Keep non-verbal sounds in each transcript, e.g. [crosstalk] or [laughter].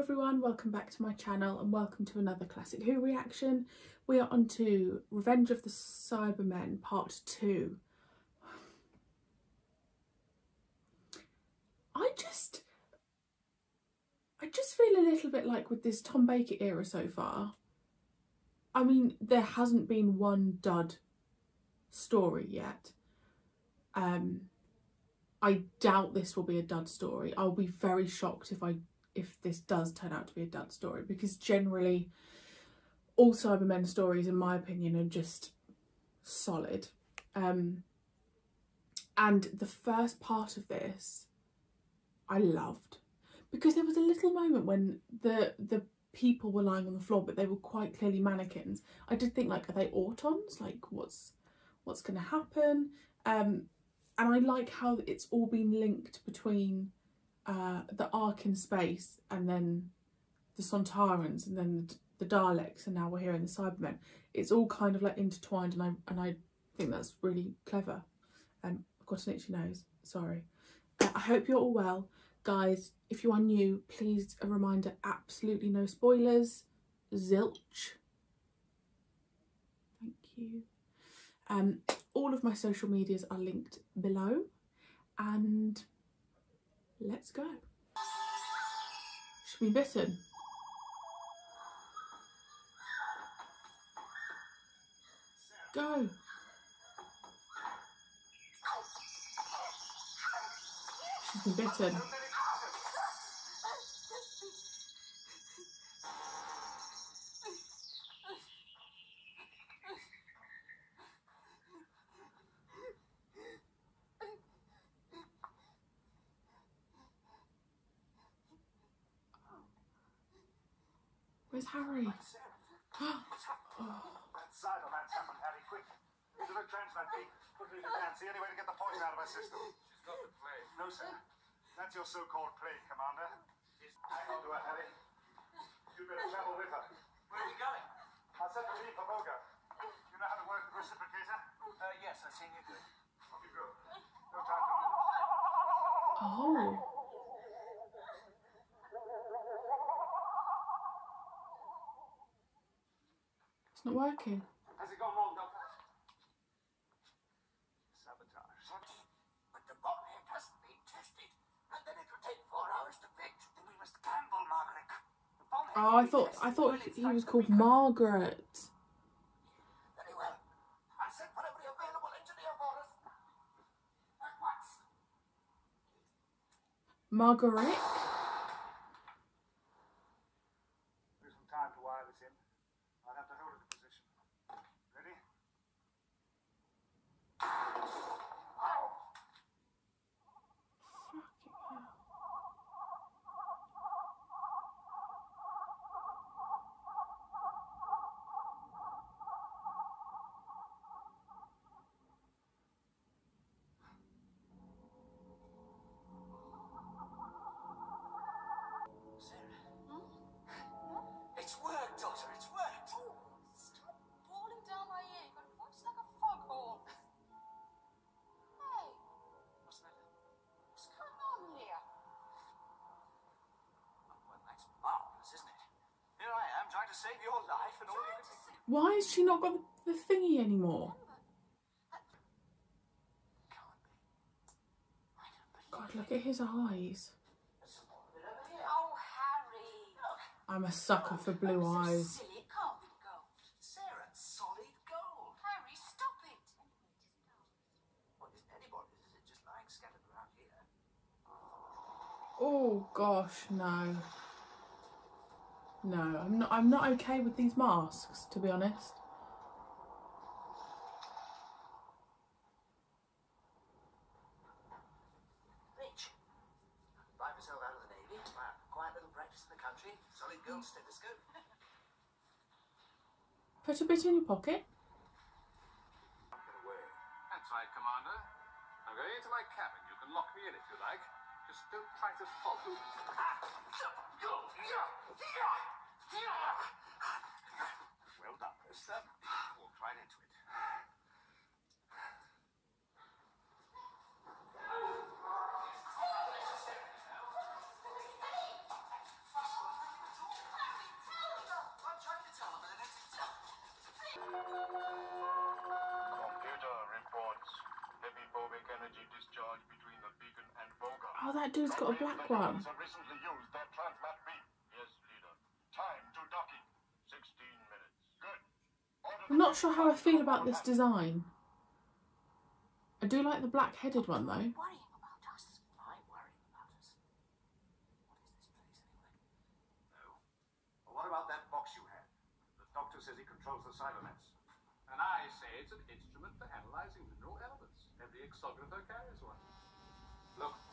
everyone, welcome back to my channel and welcome to another Classic Who reaction. We are on to Revenge of the Cybermen Part 2. I just... I just feel a little bit like with this Tom Baker era so far, I mean, there hasn't been one dud story yet. Um, I doubt this will be a dud story. I'll be very shocked if I if this does turn out to be a dud story because generally all Cybermen stories in my opinion are just solid. Um, and the first part of this I loved because there was a little moment when the the people were lying on the floor but they were quite clearly mannequins. I did think like are they autons? Like what's what's going to happen? Um, and I like how it's all been linked between uh, the Ark in Space and then the Sontarans and then the, the Daleks and now we're here in the Cybermen. It's all kind of like intertwined and I and I think that's really clever. Um, I've got an itchy nose, sorry. Uh, I hope you're all well. Guys, if you are new, please a reminder, absolutely no spoilers. Zilch. Thank you. Um, all of my social medias are linked below and let's go. Should be bitten. Go. She's been bitten. Where's Harry? [gasps] oh. That Cyberman's happened, Harry, quick. Into the transmat beam. Quickly to can. See any way to get the poison out of her system. She's got the plague. No, sir. That's your so-called plague, Commander. Hang on to her, Harry. You better travel with her. Where are we going? I'll set the leave for Voga. You know how to work the reciprocator? Uh, yes, I've seen you do it. Off you go. No time to lose. Oh. It's not working. Has it gone wrong, Doctor? Sabotage. But the bomb hasn't been tested, and then it will take four hours to fix. Then we must gamble, Margaret. The bomb Oh, I thought I thought he was called Margaret. Very well. I'll send for every available engineer for us. At once. Margaret? There's some time to wire this in. I'll have to hold it Why has she not got the thingy anymore? can't be. I don't believe God, look at his eyes. there's some more of it over here. Oh, Harry. I'm a sucker for blue eyes. silly. It can't be gold. Sarah, solid gold. Harry, stop it. Well, isn't anybody's, is it? Just lying scattered around here. Oh gosh, no. No, I'm not I'm not okay with these masks, to be honest. Rich. Buy myself out of the Navy. Wow. Quiet little practice in the country. Solid gold stethoscope. [laughs] Put a bit in your pocket. Get away. That's right, Commander. I'm going into my cabin. You can lock me in if you like. Don't try to follow. Well done, Mister. Walked right into it. Oh, that dude's got a black one. Have recently used their transmat beam. Yes, leader. Time to docking. 16 minutes. Good. Order I'm not sure how I feel about this design. I do like the black-headed one though. Worrying about us. I'm worrying about us. What is this place anyway? No. Well, what about that box you had? The doctor says he controls the Cybermats. And I say it's an instrument for analyzing mineral elements. Every exographer carries one. Look.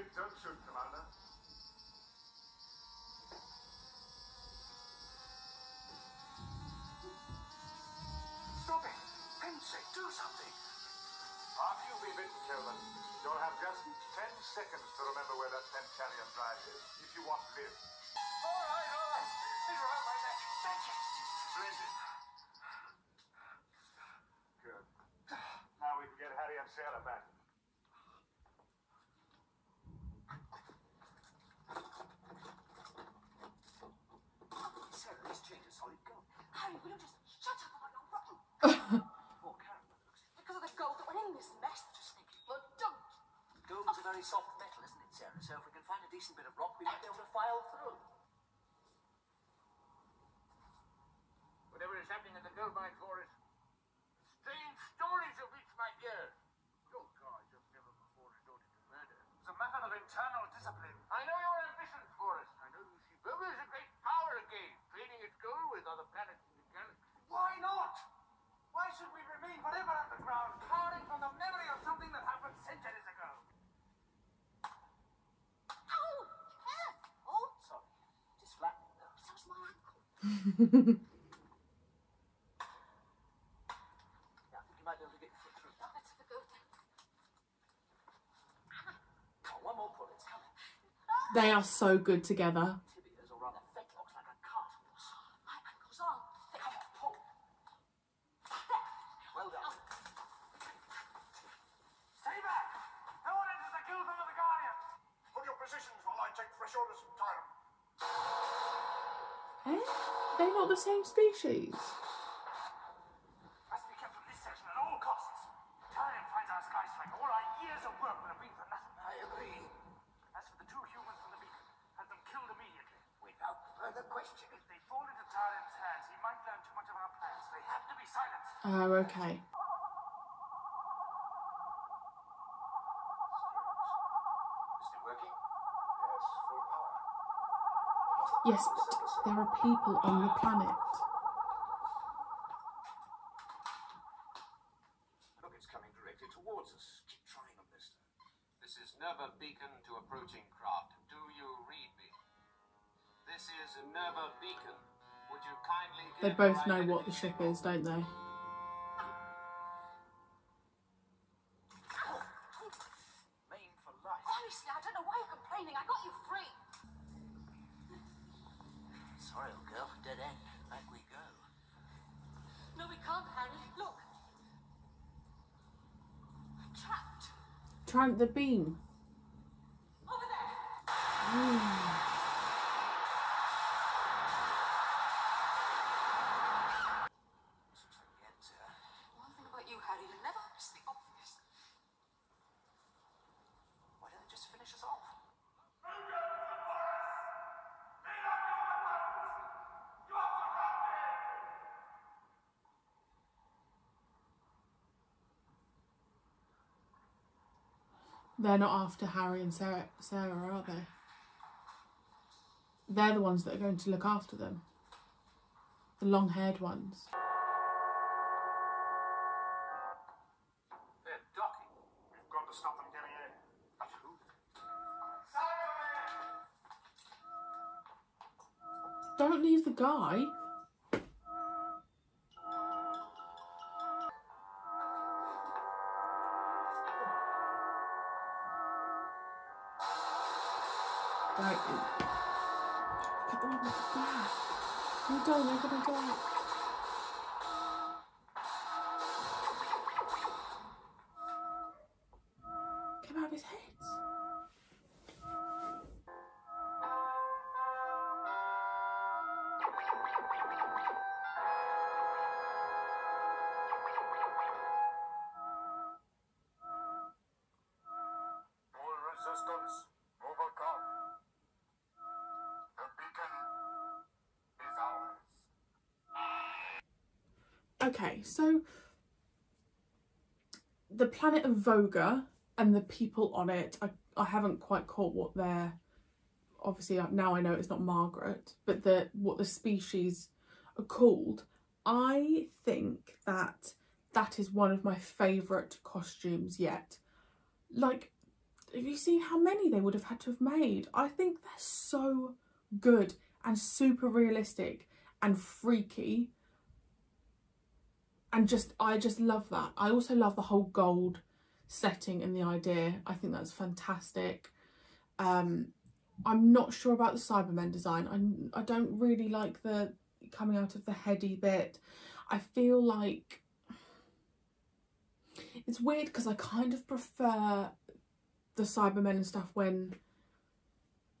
Don't shoot, Commander. Stop it! Pensy, do something! After you've been bitten, Kellman, you'll have just 10 seconds to remember where that Pentarian drive is, if you want to live. All right, all right. He's around my neck. Thank you. Splendid. Good. Now we can get Harry and Sarah back. Sarah, this change is solid gold. Harry, will you just shut up about your rotten? More caramel looks. Because of the gold that went in this mess. Just think, but don't. Gold's soft metal, isn't it, Sarah? So if we can find a decent bit of rock, we might be able to file through. Whatever is happening in the gold mine forest, strange stories have reached my ears. Oh, your guards have never before resorted to murder. It's a matter of internal discipline. I know your ambitions, Vorus. I know you see Voga as a great power again, trading its gold with other planets in the galaxy. Why not? Why should we remain forever underground, cowering from the memory of something that happened centuries ago? Oh, careful. Sorry. Just flattened though. So's my ankle. Yeah, I think you might be able to get your foot through. Let's have a go then. Oh, one more pull, it's coming. They are so good together. They have them killed immediately. Without further question. If they fall into Talon's hands, he might learn too much of our plans. They have to be silenced. Oh, okay. Is it working? Yes, full power. Yes, but there are people on the planet. Look, it's coming directly towards us. Keep trying them, mister. This is Nerva Beacon to approaching craft. Do you read me? This is Nerva Beacon. Would you kindly They both know what the ship is, don't they? Tran the beam. Over there. Mm. They're not after Harry and Sarah, Sarah, are they? They're the ones that are going to look after them. The long haired ones. They're docking. We've got to stop them getting in. But who? Don't leave the guy. Don't, Okay, so the planet of Voga and the people on it, I, I haven't quite caught what they're obviously uh, now I know it's not Margaret, but the what the species are called. I think that that is one of my favourite costumes yet. Like, have you seen how many they would have had to have made? I think they're so good and super realistic and freaky. And just, I just love that. I also love the whole gold setting and the idea. I think that's fantastic. Um, I'm not sure about the Cybermen design. I, I don't really like the coming out of the heady bit. I feel like it's weird because I kind of prefer the Cybermen and stuff when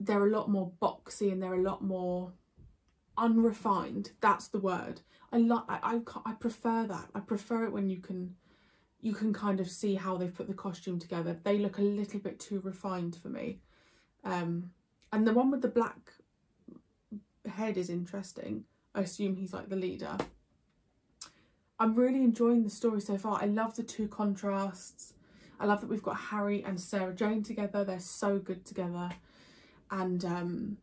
they're a lot more boxy and they're a lot more unrefined. That's the word. I like. I, I prefer that. I prefer it when you can you can kind of see how they've put the costume together. They look a little bit too refined for me. Um, and the one with the black head is interesting. I assume he's like the leader. I'm really enjoying the story so far. I love the two contrasts. I love that we've got Harry and Sarah Jane together. They're so good together. And um,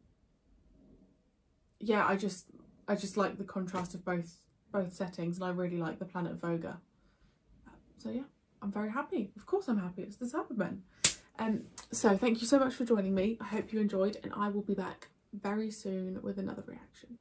yeah, I just I just like the contrast of both both settings and I really like the planet Voga. So yeah, I'm very happy. Of course I'm happy. It's the Cybermen. Um, so thank you so much for joining me. I hope you enjoyed and I will be back very soon with another reaction.